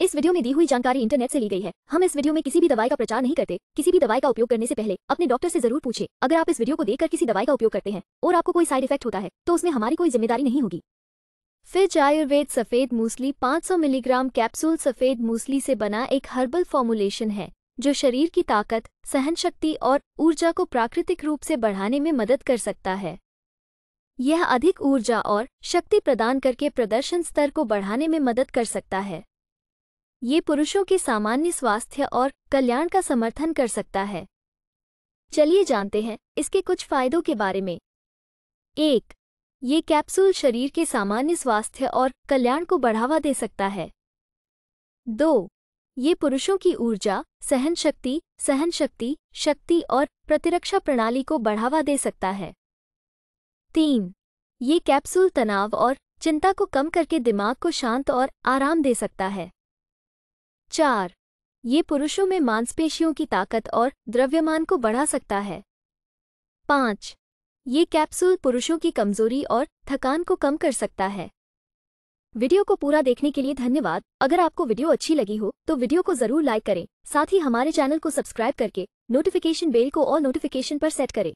इस वीडियो में दी हुई जानकारी इंटरनेट से ली गई है। हम इस वीडियो में किसी भी दवाई का प्रचार नहीं करते। किसी भी दवाई का उपयोग करने से पहले अपने डॉक्टर से ज़रूर पूछे। अगर आप इस वीडियो को देखकर किसी दवाई का उपयोग करते हैं और आपको कोई साइड इफ़ेक्ट होता है तो उसमें हमारी कोई ज़िम्मेदारी नहीं होगी। फिज आयुर्वेद सफ़ेद मूसली 500 मिलीग्राम कैप्सूल सफ़ेद मूसली से बना एक हर्बल फॉर्मुलेशन है, जो शरीर की ताकत सहन शक्ति और ऊर्जा को प्राकृतिक रूप से बढ़ाने में मदद कर सकता है। यह अधिक ऊर्जा और शक्ति प्रदान करके प्रदर्शन स्तर को बढ़ाने में मदद कर सकता है। ये पुरुषों के सामान्य स्वास्थ्य और कल्याण का समर्थन कर सकता है। चलिए जानते हैं इसके कुछ फायदों के बारे में। एक, ये कैप्सूल शरीर के सामान्य स्वास्थ्य और कल्याण को बढ़ावा दे सकता है। दो, ये पुरुषों की ऊर्जा सहन शक्ति सहन शक्ति शक्ति और प्रतिरक्षा प्रणाली को बढ़ावा दे सकता है। तीन, ये कैप्सूल तनाव और चिंता को कम करके दिमाग को शांत और आराम दे सकता है। चार ये पुरुषों में मांसपेशियों की ताकत और द्रव्यमान को बढ़ा सकता है। पाँच, ये कैप्सूल पुरुषों की कमज़ोरी और थकान को कम कर सकता है। वीडियो को पूरा देखने के लिए धन्यवाद। अगर आपको वीडियो अच्छी लगी हो तो वीडियो को ज़रूर लाइक करें। साथ ही हमारे चैनल को सब्सक्राइब करके नोटिफिकेशन बेल को ऑल नोटिफिकेशन पर सेट करें।